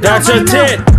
That's a tit.